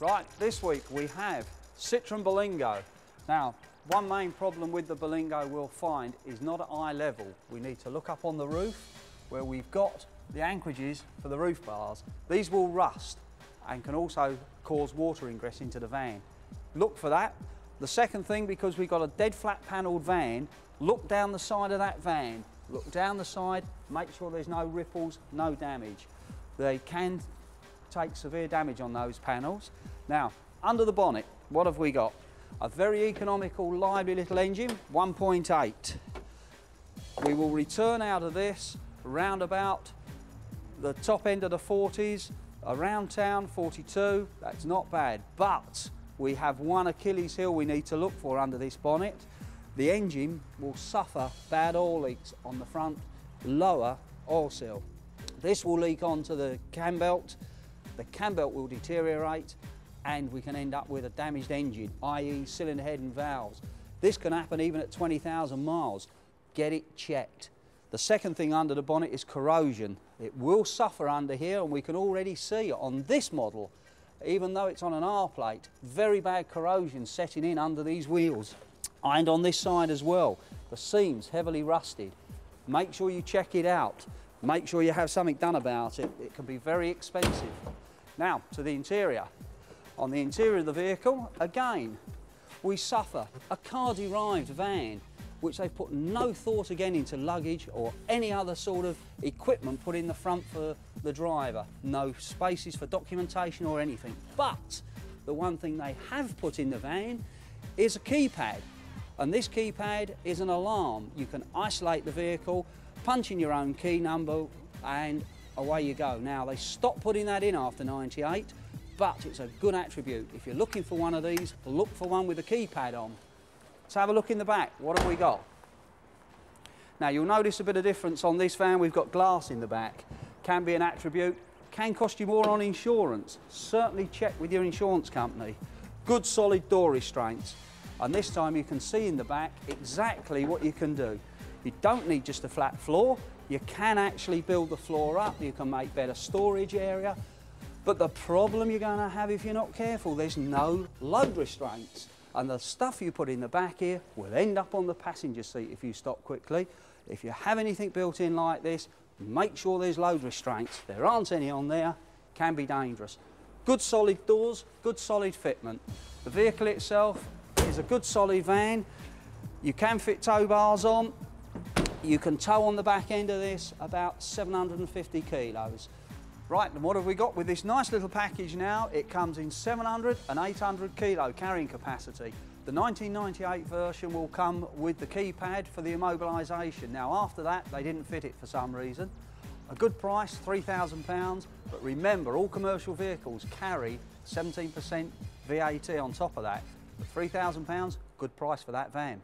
Right, this week we have Citroen Berlingo. Now, one main problem with the Berlingo we'll find is not at eye level. We need to look up on the roof where we've got the anchorages for the roof bars. These will rust and can also cause water ingress into the van. Look for that. The second thing, because we've got a dead flat panelled van, look down the side of that van. Look down the side, make sure there's no ripples, no damage. They can take severe damage on those panels. Now, under the bonnet, what have we got? A very economical, lively little engine, 1.8. We will return out of this round about the top end of the 40s, around town 42, that's not bad. But we have one Achilles heel we need to look for under this bonnet. The engine will suffer bad oil leaks on the front lower oil seal. This will leak onto the cam belt, the cam belt will deteriorate and we can end up with a damaged engine, i.e. cylinder head and valves. This can happen even at 20,000 miles. Get it checked. The second thing under the bonnet is corrosion. It will suffer under here and we can already see on this model, even though it's on an R plate, very bad corrosion setting in under these wheels. And on this side as well, the seams heavily rusted. Make sure you check it out. Make sure you have something done about it. It can be very expensive. Now, to the interior. On the interior of the vehicle, again, we suffer a car-derived van which they've put no thought again into luggage or any other sort of equipment put in the front for the driver. No spaces for documentation or anything. But the one thing they have put in the van is a keypad. And this keypad is an alarm. You can isolate the vehicle, punch in your own key number and away you go. Now they stopped putting that in after 98 but it's a good attribute. If you're looking for one of these, look for one with a keypad on. Let's have a look in the back. What have we got? Now you'll notice a bit of difference on this van. We've got glass in the back. Can be an attribute. Can cost you more on insurance. Certainly check with your insurance company. Good solid door restraints. And this time you can see in the back exactly what you can do. You don't need just a flat floor. You can actually build the floor up. You can make better storage area. But the problem you're going to have if you're not careful, there's no load restraints. And the stuff you put in the back here will end up on the passenger seat if you stop quickly. If you have anything built in like this, make sure there's load restraints. There aren't any on there, can be dangerous. Good solid doors, good solid fitment. The vehicle itself is a good solid van. You can fit tow bars on. You can tow on the back end of this about 750 kilos. Right, and what have we got with this nice little package now? It comes in 700 and 800 kilo carrying capacity. The 1998 version will come with the keypad for the immobilisation. Now after that, they didn't fit it for some reason. A good price, £3,000, but remember all commercial vehicles carry 17% VAT on top of that. £3,000, good price for that van.